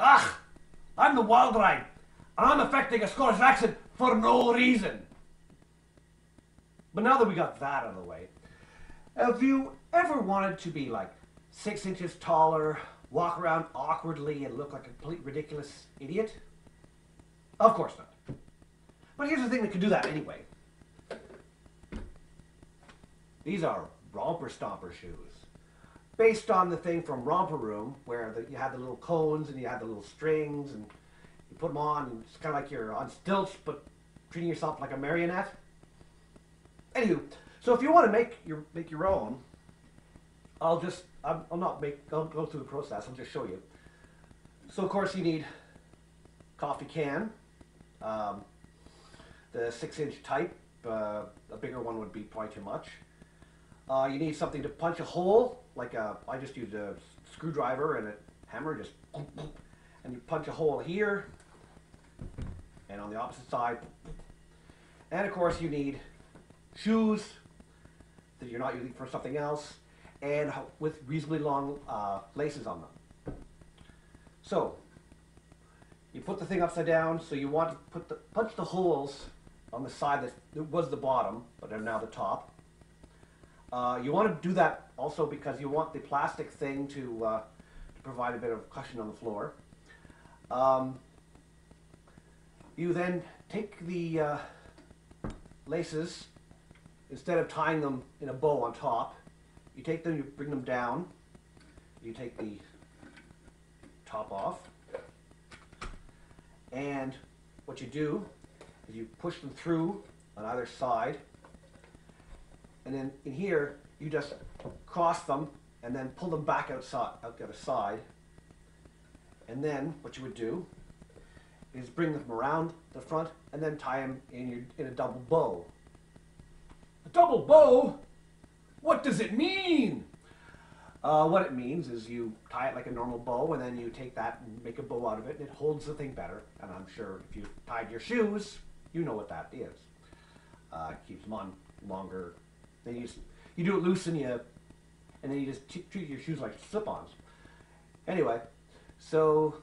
Ugh! I'm the Wildride, and I'm affecting a Scottish accent for no reason. But now that we got that out of the way, have you ever wanted to be like six inches taller, walk around awkwardly, and look like a complete ridiculous idiot? Of course not. But here's the thing that can do that anyway. These are romper stomper shoes. Based on the thing from Romper Room, where the, you had the little cones and you had the little strings, and you put them on, and it's kind of like you're on stilts, but treating yourself like a marionette. Anywho, so if you want to make your make your own, I'll just I'll, I'll not make I'll go through the process. I'll just show you. So of course you need coffee can, um, the six inch type. Uh, a bigger one would be probably too much. Uh, you need something to punch a hole, like a, I just used a screwdriver and a hammer, just, and you punch a hole here, and on the opposite side. And of course you need shoes that you're not using for something else, and with reasonably long uh, laces on them. So, you put the thing upside down, so you want to put the, punch the holes on the side that was the bottom, but are now the top. Uh, you want to do that also because you want the plastic thing to, uh, to provide a bit of cushion on the floor. Um, you then take the uh, laces, instead of tying them in a bow on top, you take them, you bring them down, you take the top off, and what you do is you push them through on either side and then in here, you just cross them and then pull them back outside, out the other side. And then what you would do is bring them around the front and then tie them in, your, in a double bow. A double bow? What does it mean? Uh, what it means is you tie it like a normal bow and then you take that and make a bow out of it and it holds the thing better. And I'm sure if you tied your shoes, you know what that is. Uh, keeps them on longer then you, you do it loose and you, and then you just treat your shoes like slip-ons. Anyway, so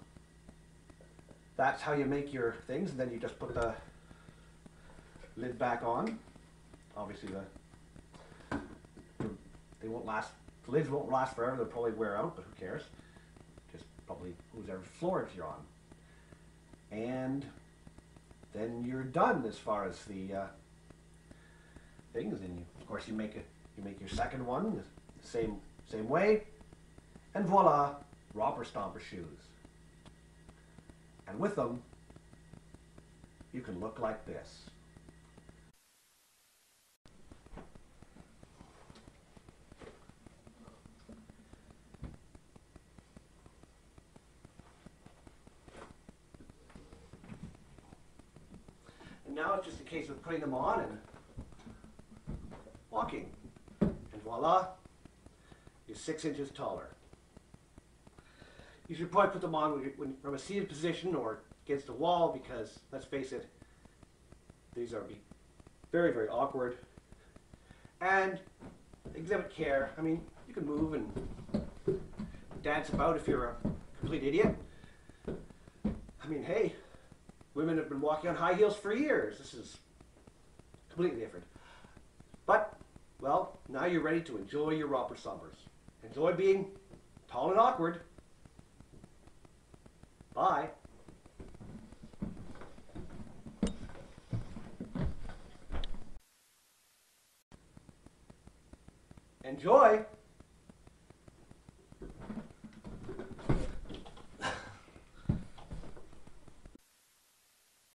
that's how you make your things, and then you just put the lid back on. Obviously, the they won't last. The lids won't last forever. They'll probably wear out, but who cares? Just probably whoever floor if you're on, and then you're done as far as the uh, things, and you, of course you make it. You make your second one the same same way, and voila, romper stomper shoes. And with them, you can look like this. Now it's just a case of putting them on and walking. And voila, you're six inches taller. You should probably put them on when, when, from a seated position or against a wall because, let's face it, these are very, very awkward. And exhibit care. I mean, you can move and dance about if you're a complete idiot. I mean, hey, women have been walking on high heels for years. This is completely different. But well, now you're ready to enjoy your romper stompers. Enjoy being tall and awkward. Bye. Enjoy!